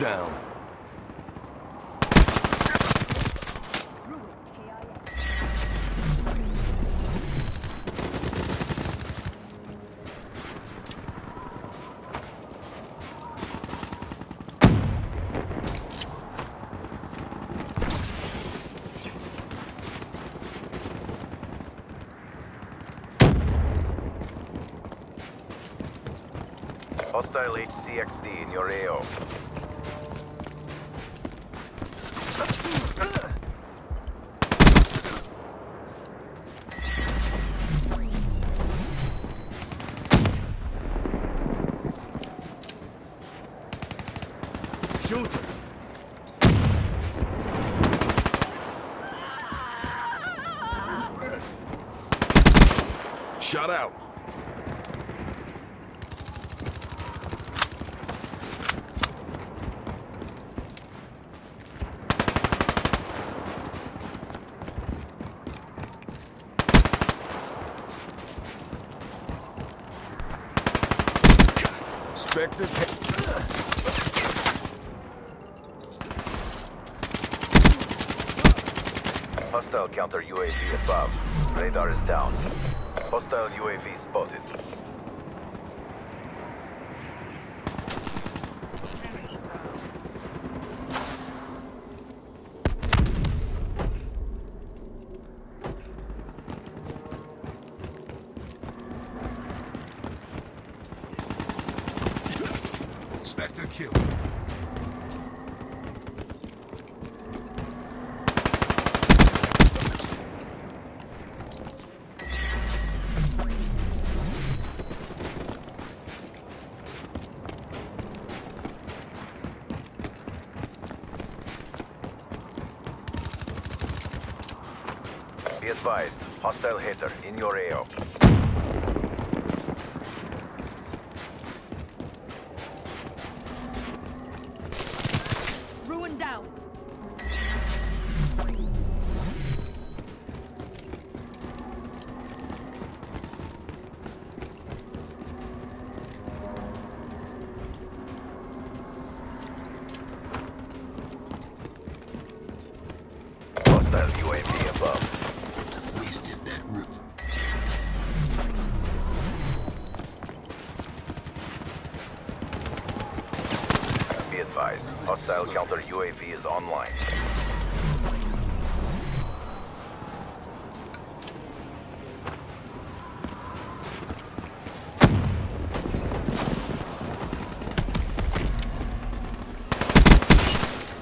down. Hostile HCXD in your AO. Shut out. Spectre. Hostile counter UAV above. Radar is down. Hostile UAV spotted. Spectre kill. Hostile hitter in your AO. Be advised. Hostile counter UAV is online.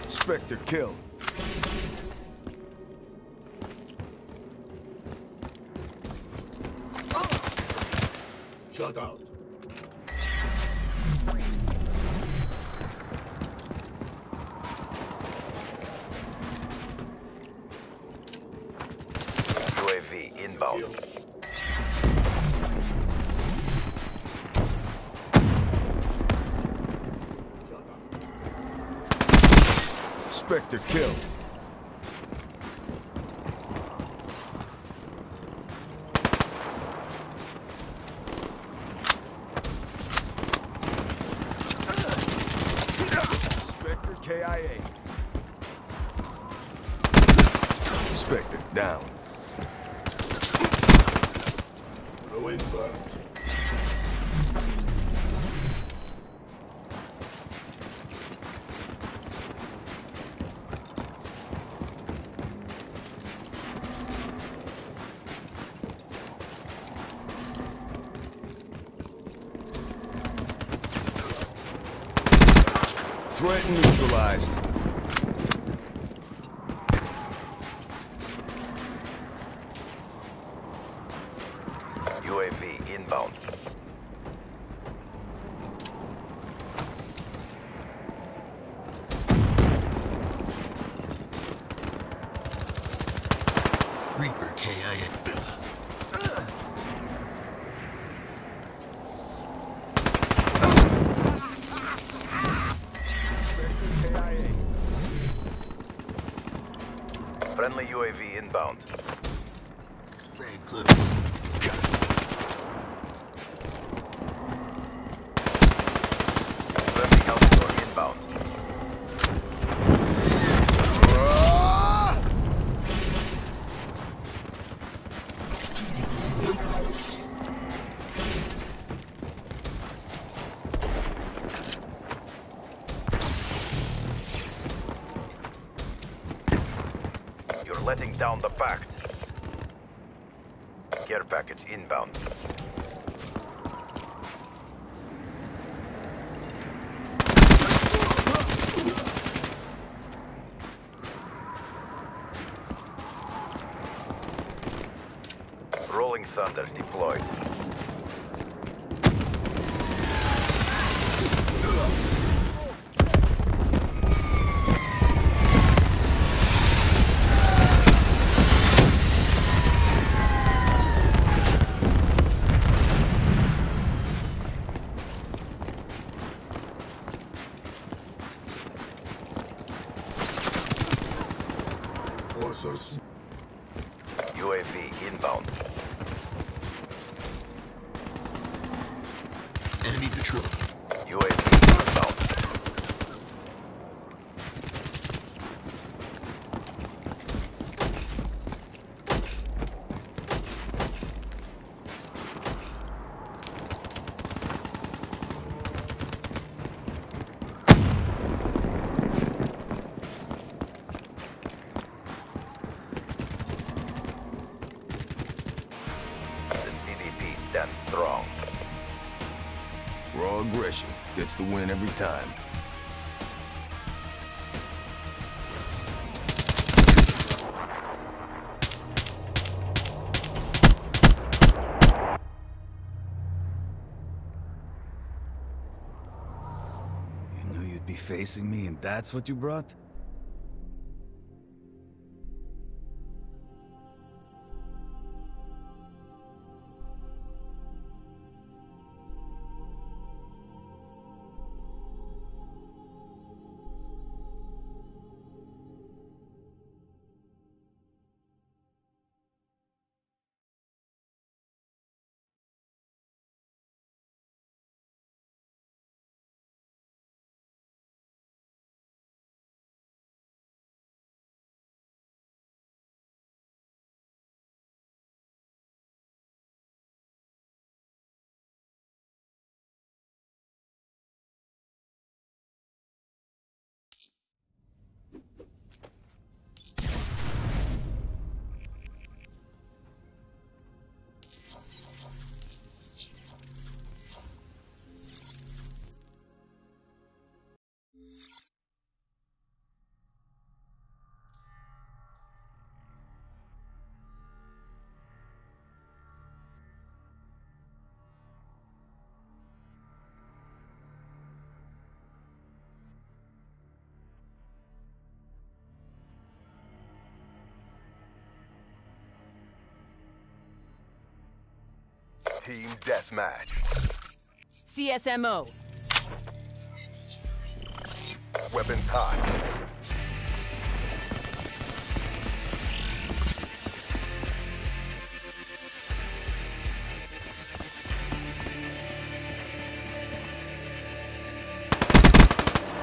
Spectre kill. Shut out. Spectre kill. Spectre KIA. Spectre down. Ruin burnt. Threat neutralized. UAV inbound. Reaper KIA. UAV inbound. Frag close. Friendly counter inbound. Down. Care package inbound. Rolling Thunder deployed. UAV inbound. Enemy patrol. Gets the win every time. You knew you'd be facing me, and that's what you brought? Team deathmatch. CSMO. Weapons hot.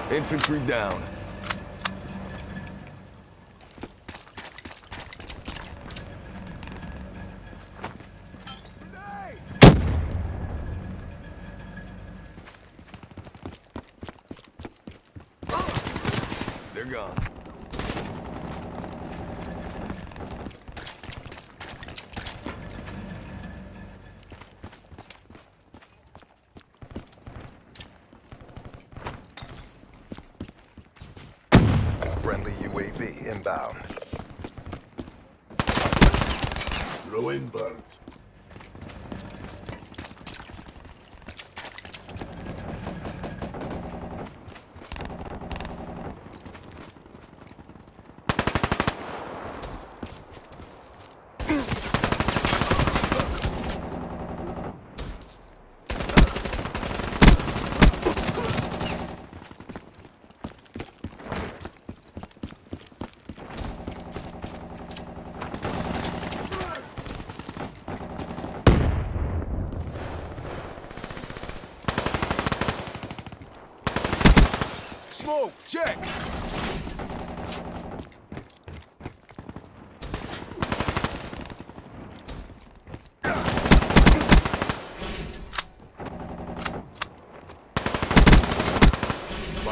Infantry down. Friendly UAV inbound. Ruin burnt.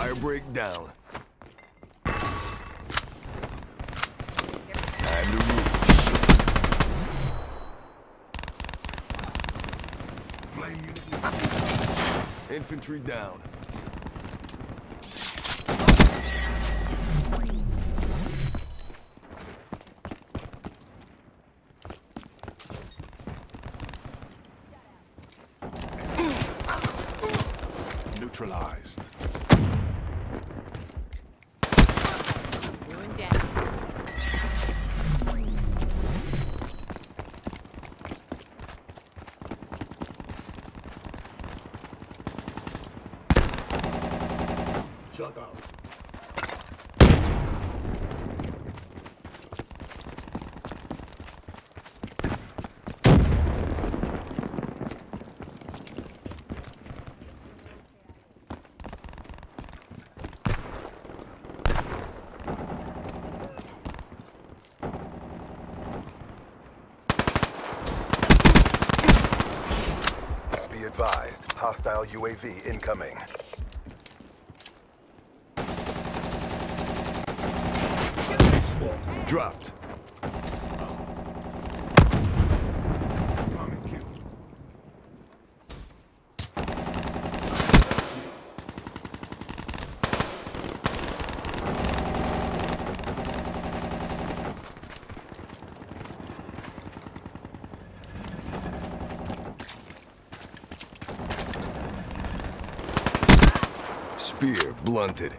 Fire break down. Infantry down. neutralized. Hostile UAV incoming. Dropped. Coming kill. Spear blunted.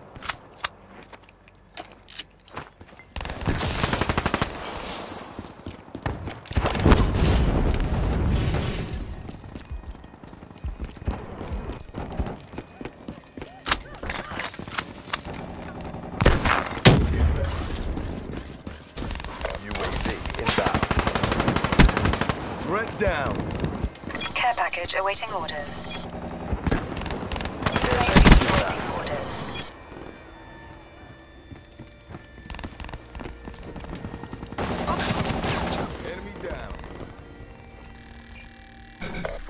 UAV inbound. Threat down. Care package awaiting orders.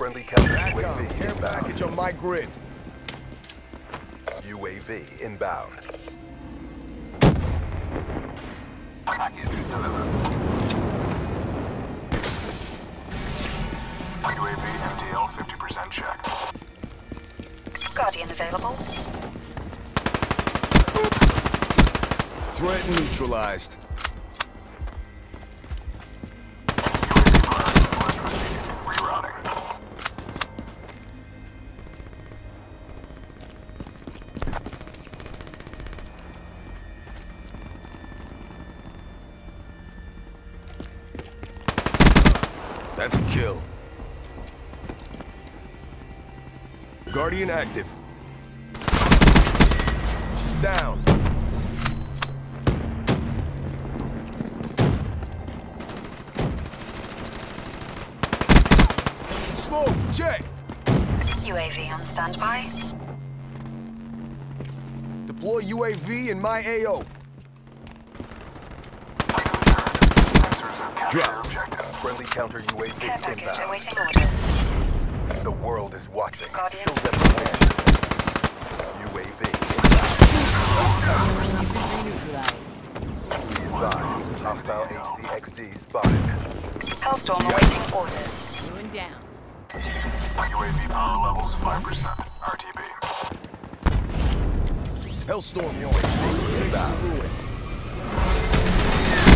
Friendly counter Back on. UAV Care inbound. package on my grid. UAV inbound. UAV MTL 50% check. Guardian available. Threat neutralized. Guardian active. She's down. Smoke, check. UAV on standby. Deploy UAV in my AO. Sensors have captured Drop. Friendly counter Care UAV package inbound. Awaiting orders. The world is watching. Guardian. Show them the way. UAV inbound. Infantry neutralized. Be advised, hostile HCXD spotted. Hellstorm awaiting orders. Ruin down. UAV power levels 5%. RTB. Hellstorm UAV Inbound. ruin.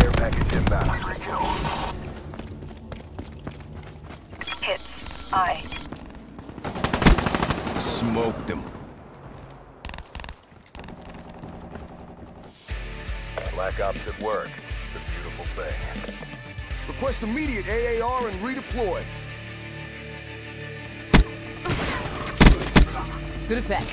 Air package inbound. Three kills. Hits. I. Smoked them. Black Ops at work. It's a beautiful thing. Request immediate AAR and redeploy. Good effect.